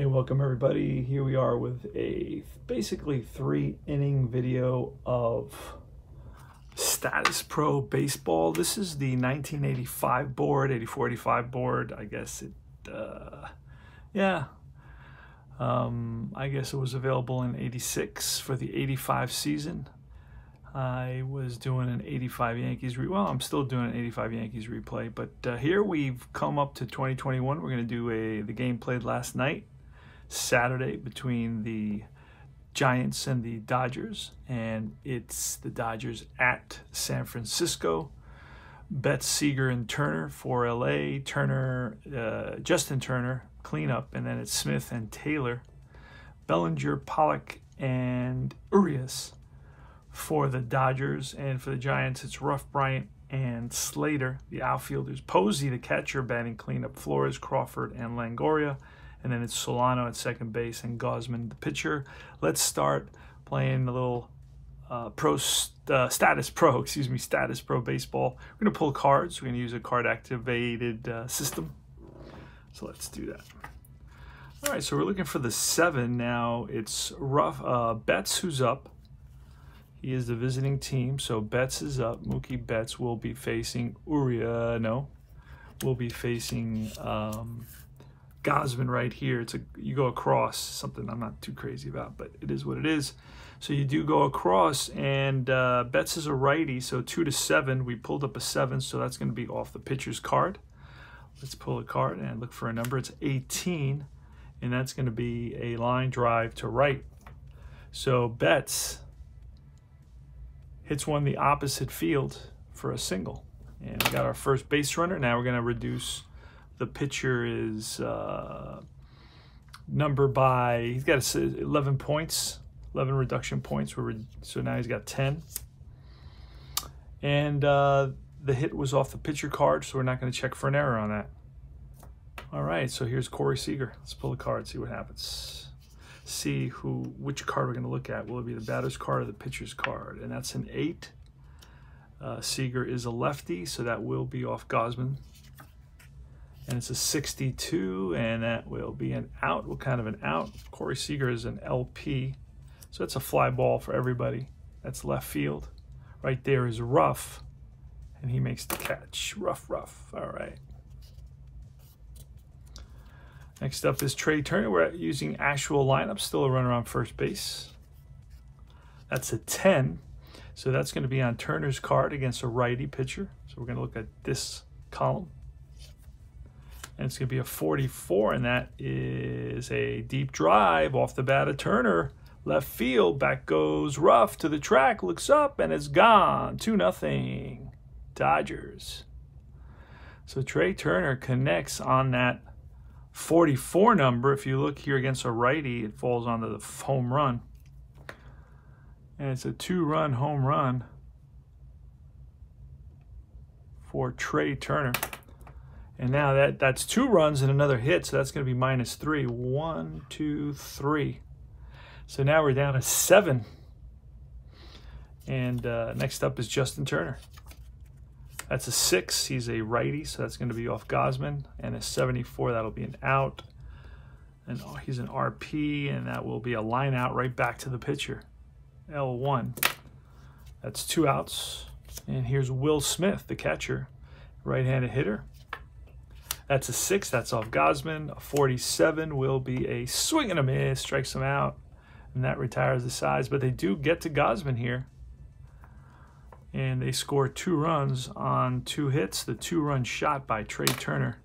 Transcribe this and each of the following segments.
Hey, welcome everybody. Here we are with a basically three inning video of Statis Pro Baseball. This is the 1985 board, 84 85 board. I guess it, uh, yeah. Um, I guess it was available in 86 for the 85 season. I was doing an 85 Yankees re well, I'm still doing an 85 Yankees replay, but uh, here we've come up to 2021. We're going to do a the game played last night, Saturday between the Giants and the Dodgers, and it's the Dodgers at San Francisco. Betts, Seager, and Turner for LA. Turner, uh, Justin Turner, cleanup, and then it's Smith and Taylor. Bellinger, Pollock, and Urias for the Dodgers, and for the Giants, it's Ruf Bryant and Slater, the outfielders. Posey, the catcher, batting cleanup. Flores, Crawford, and Longoria. And then it's Solano at second base and Gausman the pitcher. Let's start playing a little uh, pro uh, Statis Pro, excuse me, Statis Pro baseball. We're going to pull cards. We're going to use a card activated uh, system. So let's do that. All right, so we're looking for the seven now. It's rough. Uh, Betts, who's up. He is the visiting team, so Betts is up. Mookie Betts will be facing Uria. No, will be facing um, Gausman right here. It's a you go across something I'm not too crazy about, but it is what it is. So you do go across, and uh, Betts is a righty, so two to seven. We pulled up a seven, so that's going to be off the pitcher's card. Let's pull a card and look for a number. It's 18, and that's going to be a line drive to right. So Betts hits one the opposite field for a single. And we got our first base runner. Now we're going to reduce the pitcher is uh, number by, he's got 11 points, 11 reduction points. So now he's got 10. And uh, the hit was off the pitcher card, so we're not going to check for an error on that. All right, so here's Corey Seager. Let's pull the card, see what happens see who which card we're going to look at. Will it be the batter's card or the pitcher's card? And that's an 8. Uh, Seager is a lefty, so that will be off Gausman. And it's a 62, and that will be an out. What kind of an out? Corey Seager is an LP, so it's a fly ball for everybody. That's left field. Right there is Ruf, and he makes the catch. Rough, rough. All right. Next up is Trea Turner. We're using actual lineup, still a runner on first base. That's a 10. So that's going to be on Turner's card against a righty pitcher. So we're going to look at this column. And it's going to be a 44, and that is a deep drive off the bat of Turner. Left field, back goes Ruf to the track, looks up, and it's gone. 2 nothing. Dodgers. So Trea Turner connects on that 44 number, if you look here against a righty, it falls onto the home run. And it's a two run home run for Trea Turner. And now that, that's two runs and another hit, so that's going to be minus three. One, two, three. So now we're down to seven. And uh, next up is Justin Turner. That's a six. He's a righty, so that's going to be off Gausman. And a 74, that'll be an out. And oh, he's an RP, and that will be a line out right back to the pitcher. L1. That's two outs. And here's Will Smith, the catcher, right-handed hitter. That's a six. That's off Gausman. A 47 will be a swing and a miss. Strikes him out. And that retires the size. But they do get to Gausman here and they score two runs on two hits. The two-run shot by Trea Turner.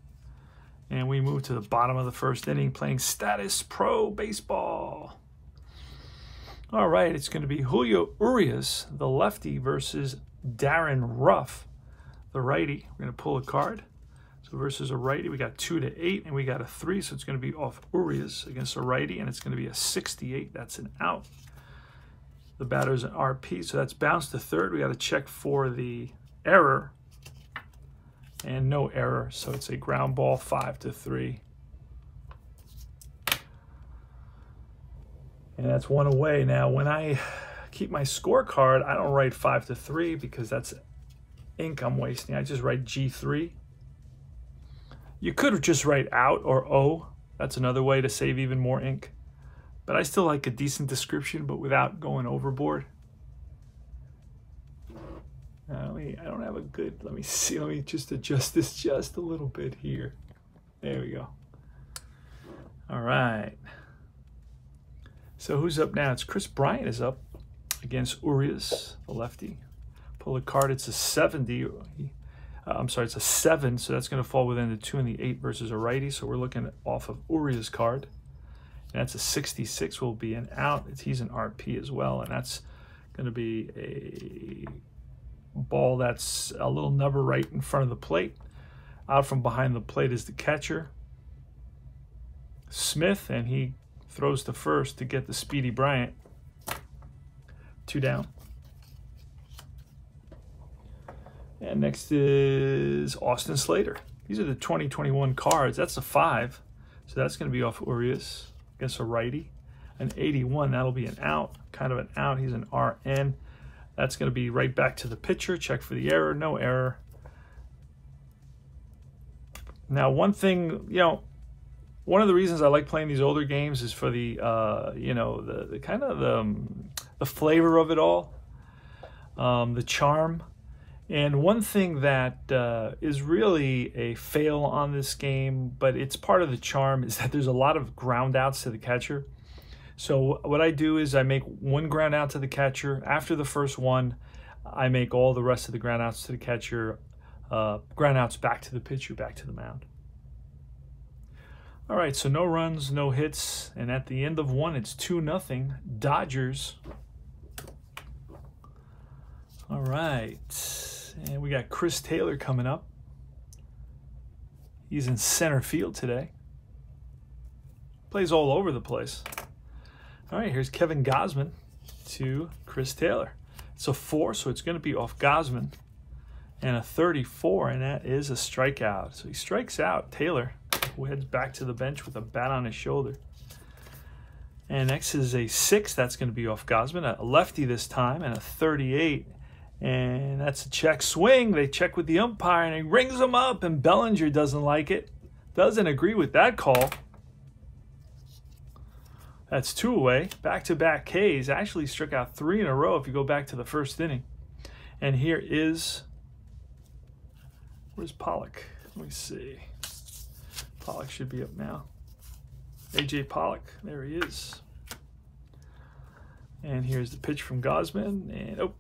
And we move to the bottom of the first inning playing Statis Pro baseball. All right, it's going to be Julio Urias, the lefty, versus Darin Ruf, the righty. We're going to pull a card. Versus a righty, we got two to eight, and we got a three, so it's going to be off Urias against a righty, and it's going to be a 68. That's an out. The batter's an RP, so that's bounced to third. We got to check for the error. And no error, so it's a ground ball, five to three. And that's one away. Now, when I keep my scorecard, I don't write five to three because that's ink I'm wasting. I just write G3. You could just write out or O, That's another way to save even more ink. But I still like a decent description, but without going overboard. Uh, me, I don't have a good, let me see, let me just adjust this just a little bit here. There we go. All right. So who's up now? It's Kris Bryant is up against Urias, the lefty. Pull a card, it's a 70. Uh, I'm sorry, it's a 7, so that's going to fall within the 2 and the 8 versus a righty. So we're looking off of Urias' card. And that's a 66 will be an out. He's an RP as well, and that's going to be a ball that's a little number right in front of the plate. Out from behind the plate is the catcher, Smith, and he throws to first to get the Speedy Bryant. Two down. And next is Austin Slater. These are the 2021 cards. That's a five. So that's going to be off Urias against a righty. An 81, that'll be an out, kind of an out. He's an RN. That's going to be right back to the pitcher. Check for the error. No error. Now, one thing, you know, one of the reasons I like playing these older games is for the, uh, you know, the, the kind of the, um, the flavor of it all, um, the charm. And one thing that uh, is really a fail on this game, but it's part of the charm, is that there's a lot of ground outs to the catcher. So what I do is I make one ground out to the catcher. After the first one, I make all the rest of the ground outs to the catcher, uh, ground outs back to the pitcher, back to the mound. All right, so no runs, no hits, and at the end of one, it's 2 nothing. Dodgers. All right, and we got Chris Taylor coming up. He's in center field today. Plays all over the place. All right, here's Kevin Gausman to Chris Taylor. It's a four, so it's going to be off Gausman. And a 34, and that is a strikeout. So he strikes out Taylor, who heads back to the bench with a bat on his shoulder. And next is a six, that's going to be off Gausman, A lefty this time, and a 38. And that's a check swing. They check with the umpire, and he rings them up, and Bellinger doesn't like it. Doesn't agree with that call. That's two away. Back to back Ks actually struck out three in a row if you go back to the first inning. And here is, where's Pollock? Let me see. Pollock should be up now. AJ Pollock, there he is. And here's the pitch from Gausman. And oh,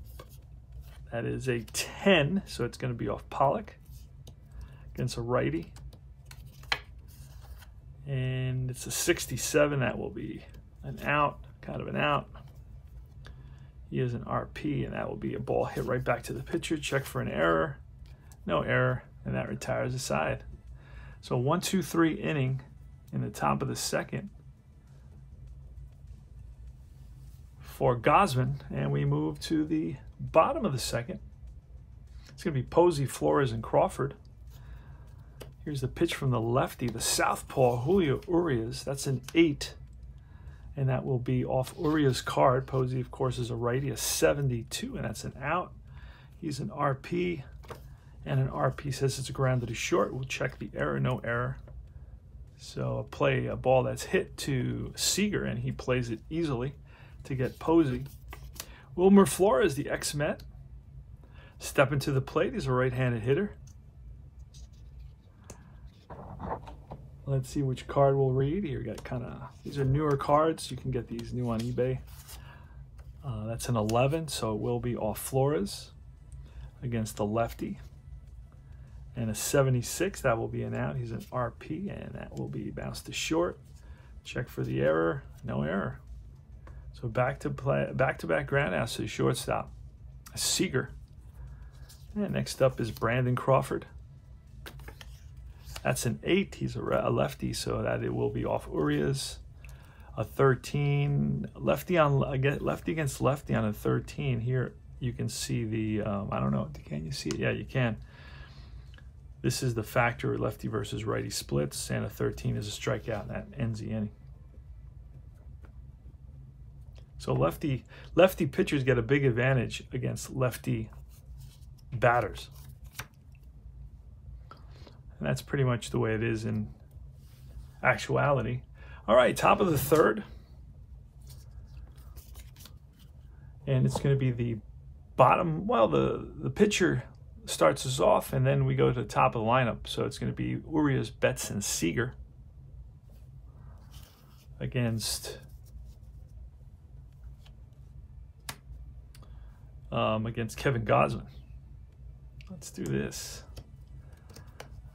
that is a 10, so it's going to be off Pollock against a righty. And it's a 67, that will be an out, kind of an out. He is an RP, and that will be a ball hit right back to the pitcher. Check for an error. No error, and that retires the side. So one, two, three inning in the top of the second for Gausman. and we move to the bottom of the second. It's going to be Posey, Flores, and Crawford. Here's the pitch from the lefty, the southpaw, Julio Urias. That's an eight and that will be off Urias' card. Posey, of course, is a righty, a 72, and that's an out. He's an RP, and an RP says it's a ground that is short. We'll check the error, no error. So a play, a ball that's hit to Seager, and he plays it easily to get Posey. Wilmer Flores, the ex-Met, step into the plate. He's a right-handed hitter. Let's see which card we'll read. Here we got kind of, these are newer cards. You can get these new on eBay. Uh, that's an 11, so it will be off Flores against the lefty. And a 76, that will be an out. He's an RP, and that will be bounced to short. Check for the error, no error. So back to play, back to back out to shortstop. Seager. And next up is Brandon Crawford. That's an 8. He's a, lefty, so that it will be off Urias. A 13. Lefty on lefty against lefty on a 13. Here you can see the, um, I don't know, can you see it? Yeah, you can. This is the factor lefty versus righty splits, and a 13 is a strikeout, that ends the inning. So lefty lefty pitchers get a big advantage against lefty batters. And that's pretty much the way it is in actuality. All right, top of the third. And it's going to be the bottom, well, the, the pitcher starts us off, and then we go to the top of the lineup. So it's going to be Urias, Betts, and Seager against um, against Kevin Gausman. Let's do this.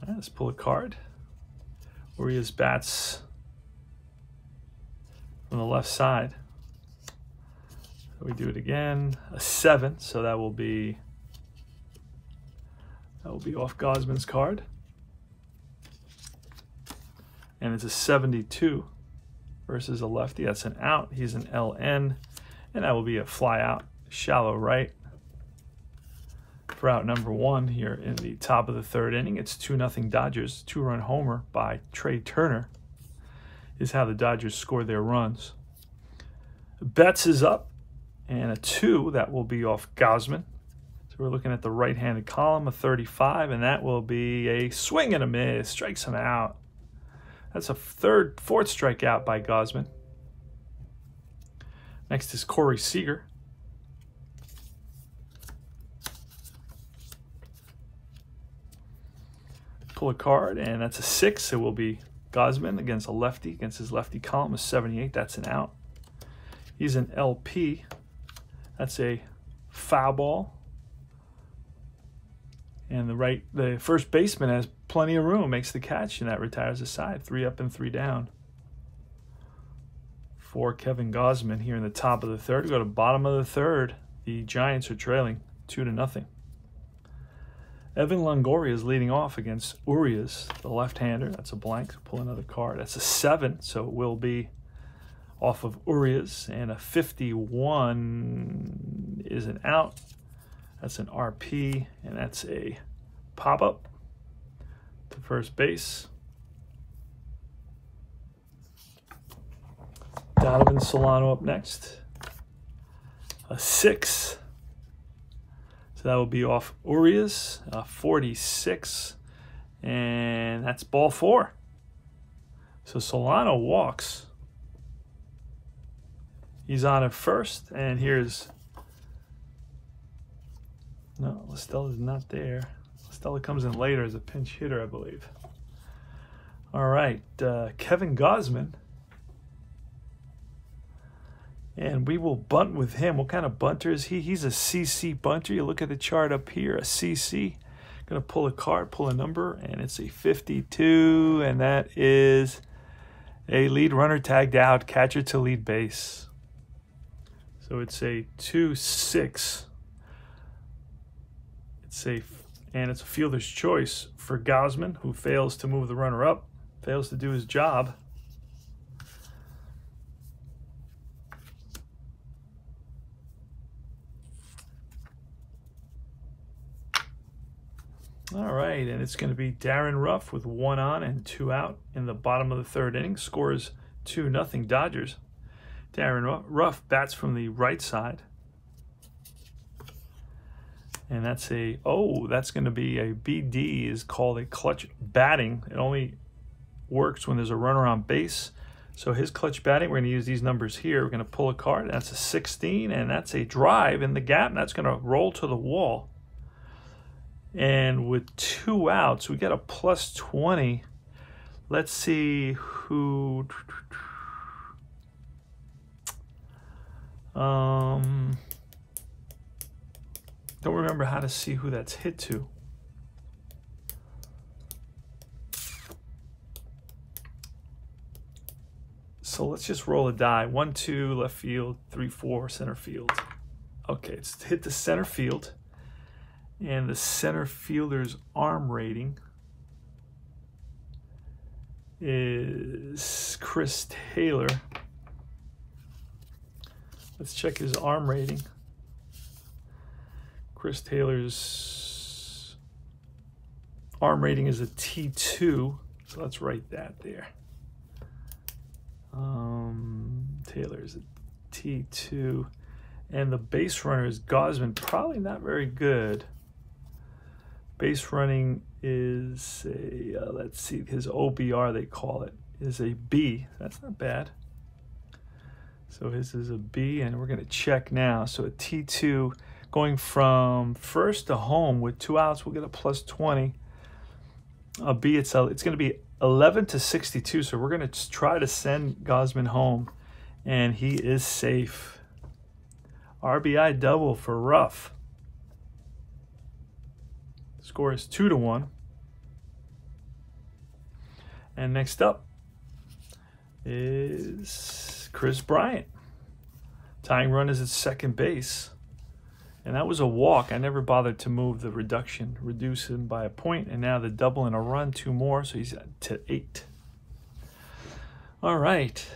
Right, let's pull a card. Urias bats from the left side. So we do it again. A seven, so that will be that will be off Gausman's card. And it's a 72 versus a lefty. That's an out. He's an LN. And that will be a fly out, shallow right. For out number one here in the top of the third inning, it's 2 nothing Dodgers. Two run homer by Trea Turner is how the Dodgers score their runs. Betts is up, and a two that will be off Gausman. So we're looking at the right handed column, a 35, and that will be a swing and a miss. Strikes him out. That's a third, fourth strikeout by Gausman. Next is Corey Seager. Pull a card, and that's a six. It will be Gausman against a lefty, against his lefty column, a 78. That's an out. He's an LP. That's a foul ball. And the right, the first baseman has plenty of room, makes the catch, and that retires the side. Three up and three down. For Kevin Gausman here in the top of the third. We Go to bottom of the third. The Giants are trailing two to nothing. Evan Longoria is leading off against Urias, the left-hander. That's a blank. Pull another card. That's a seven, so it will be off of Urias, and a 51 is an out. That's an RP, and that's a pop up to first base. Donovan Solano up next. A six. So that will be off Urias, a 46. And that's ball four. So Solano walks. He's on at first, and here's no, La Stella's not there. La Stella comes in later as a pinch hitter, I believe. All right, uh, Kevin Gausman. And we will bunt with him. What kind of bunter is he? He's a CC bunter. You look at the chart up here, a CC. To pull a card, pull a number, and it's a 52, and that is a lead runner tagged out, catcher to lead base. So it's a 2 6 safe, and it's a fielder's choice for Gausman, who fails to move the runner up, fails to do his job. All right, and it's going to be Darin Ruf with one on and two out in the bottom of the third inning. Scores 2 nothing Dodgers. Darin Ruf bats from the right side. And that's a, oh, that's going to be a BD is called a clutch batting. It only works when there's a runner on base. So his clutch batting, we're going to use these numbers here. We're going to pull a card. That's a 16, and that's a drive in the gap, and that's going to roll to the wall. And with two outs, we get a plus 20. Let's see who. Um, don't remember how to see who that's hit to. So let's just roll a die. One, two, left field, three, four, center field. Okay, it's hit the center field. And the center fielder's arm rating is Chris Taylor. Let's check his arm rating. Chris Taylor's arm rating is a T2, so let's write that there. Um, Taylor's a T2, and the base runner is Gausman, probably not very good. Base running is a, uh, let's see, his OBR, they call it, is a B. That's not bad. So his is a B, and we're going to check now. So a T2 going from first to home with two outs, we'll get a plus 20. A B, it's, a, it's going to be 11 to 62. So we're going to try to send Gausman home, and he is safe. RBI double for Ruf. Score is 2 to 1. And next up is Kris Bryant. Tying run is at second base. And that was a walk. I never bothered to move the reduction, reduce him by a point, and now the double and a run, two more, so he's to eight. All right.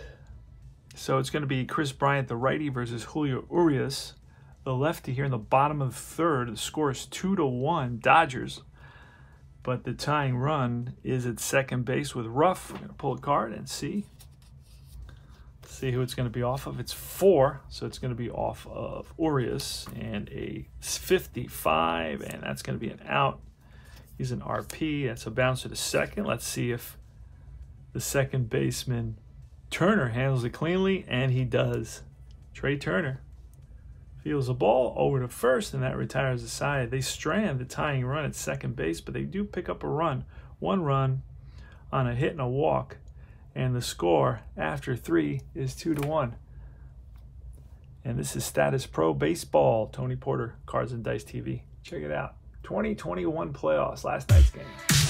So it's going to be Kris Bryant, the righty, versus Julio Urias, the lefty here in the bottom of the third. The score is two to one, Dodgers. But the tying run is at second base with Ruf. We're to pull a card and see. See who it's to be off of. It's four, so it's to be off of Urias and a 55, and that's to be an out. He's an RP. That's a bouncer to second. Let's see if the second baseman Turner handles it cleanly, and he does. Trea Turner feels the ball over to first, and that retires the side. They strand the tying run at second base, but they do pick up a run. One run on a hit and a walk, and the score after three is two to one. And this is Statis Pro Baseball. Tony Porter, Cards and Dice TV. Check it out. 2021 playoffs, last night's game.